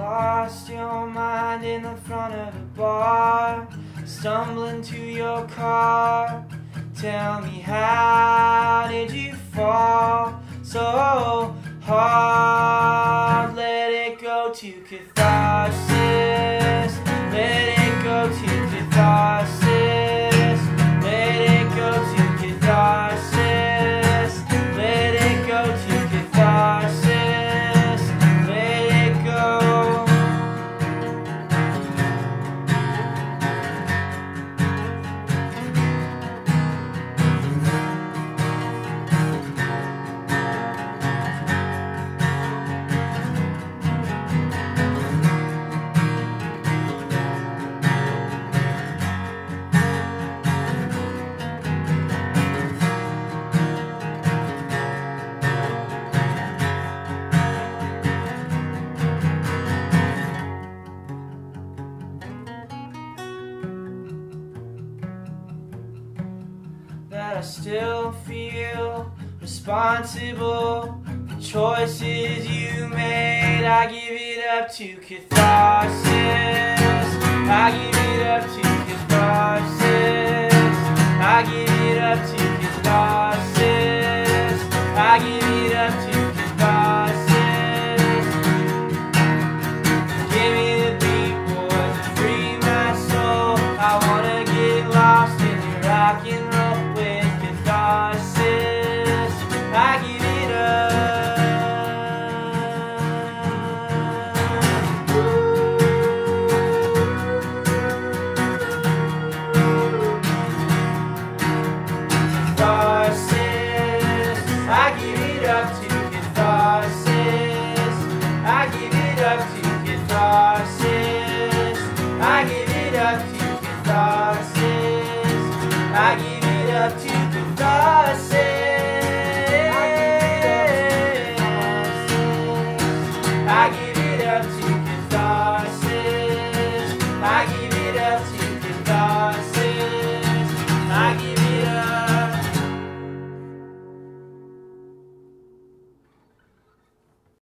lost your mind in the front of a bar, stumbling to your car. Tell me, how did you fall so hard? Let it go to catharsis. That I still feel responsible for choices you made. I give it up to catharsis. I give it up to catharsis. I give it up to catharsis. I give it up to up to. I give it up to the catharsis.